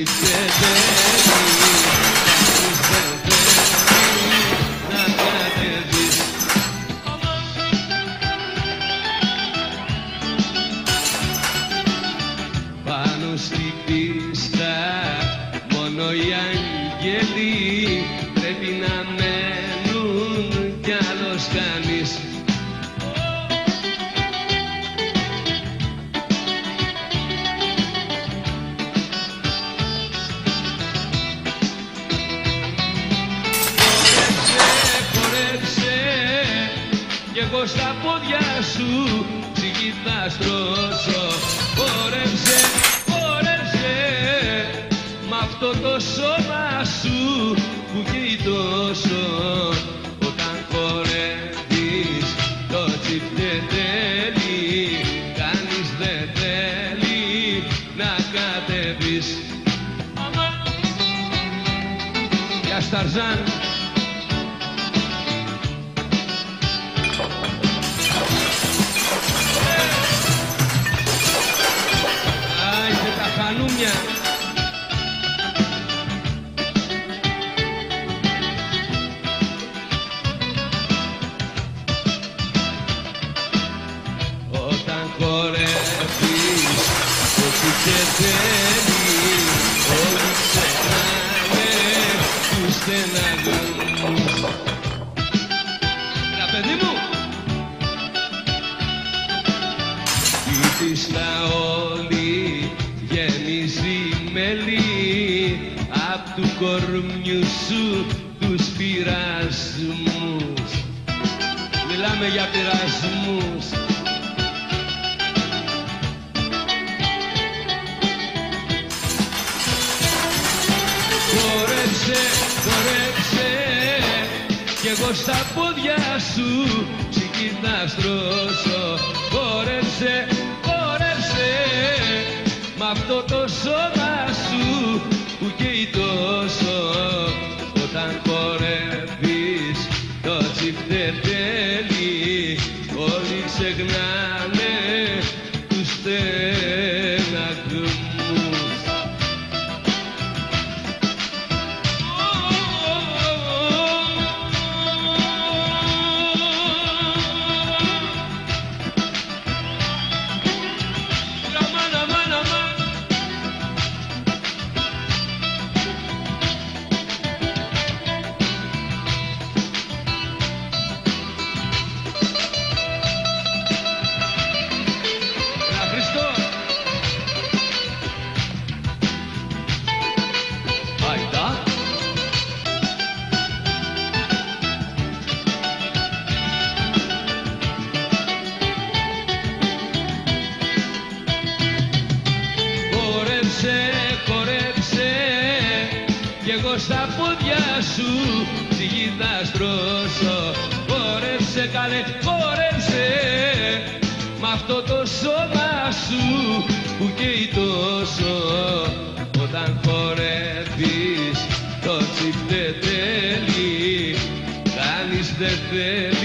Πάνω στην πίστα μόνο οι αγγελοί εγώ στα πόδια σου ψυχή θα στρώσω. Χόρεψε, χόρεψε Μ' αυτό το σώμα σου που καίει τόσο Όταν χορεύεις το τσιφτετέλι Κανείς δεν θέλει να κατεβείς Γεια Σταρζάν τα χανουμιά Όταν χορεύεις το του κορμιού σου τους πειρασμούς. Μιλάμε για πειρασμούς. Χορέψε, χορέψε κι εγώ στα πόδια σου ψυχή θα στρώσω. Χορέψε, χορέψε εγώ στα πόδια σου ψυχή θα στρώσω Χορέψε καλέ, χορέψε μ' αυτό το σώμα σου που καίει τόσο. Όταν χορεύεις το τσιφτετέλι κανείς δεν θέλει